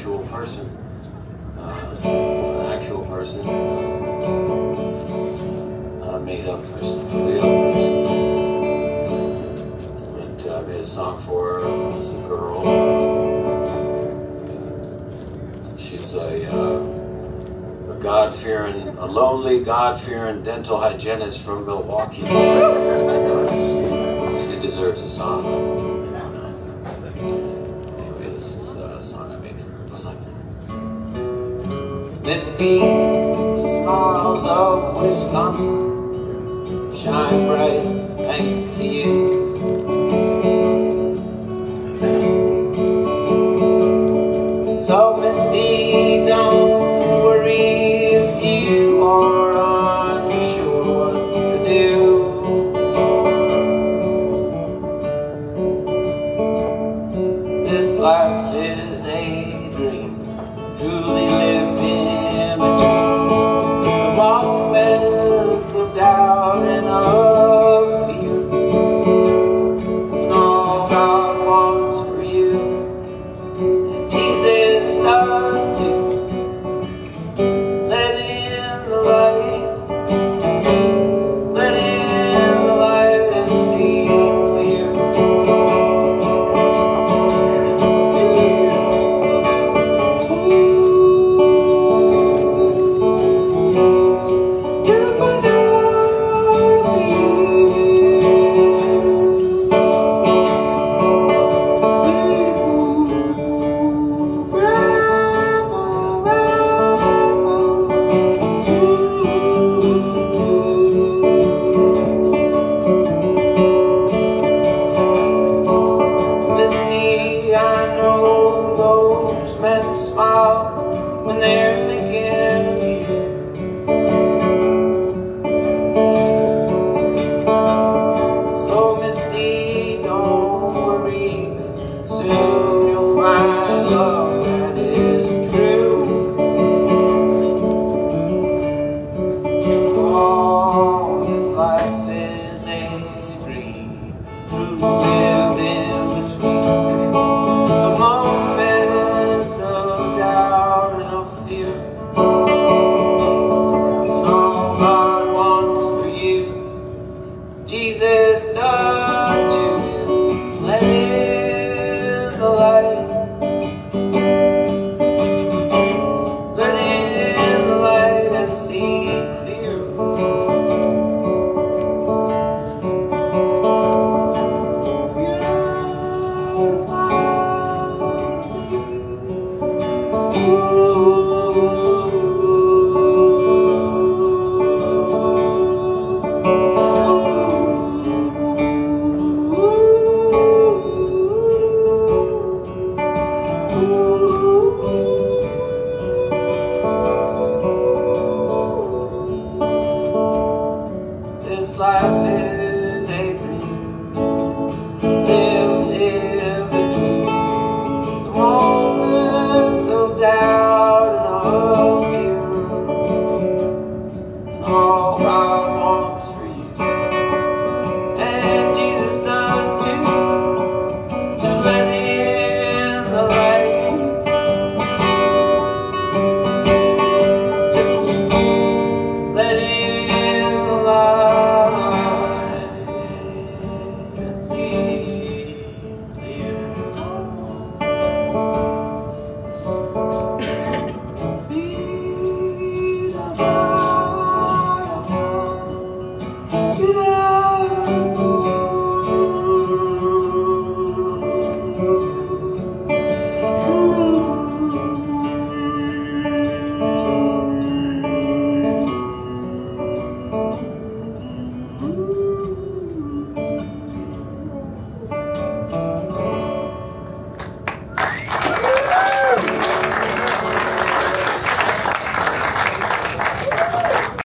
actual person, uh, an actual person, uh, not a made-up person, a real person. And uh, I made a song for her as a girl. She's a, uh, a God-fearing, a lonely, God-fearing dental hygienist from Milwaukee. she deserves a song. Misty smiles of Wisconsin shine bright thanks to you. So Misty, don't worry if you are unsure what to do. This life is they're thinking of you. So Misty, don't worry, soon you'll find love that is true. Oh, this life is a dream,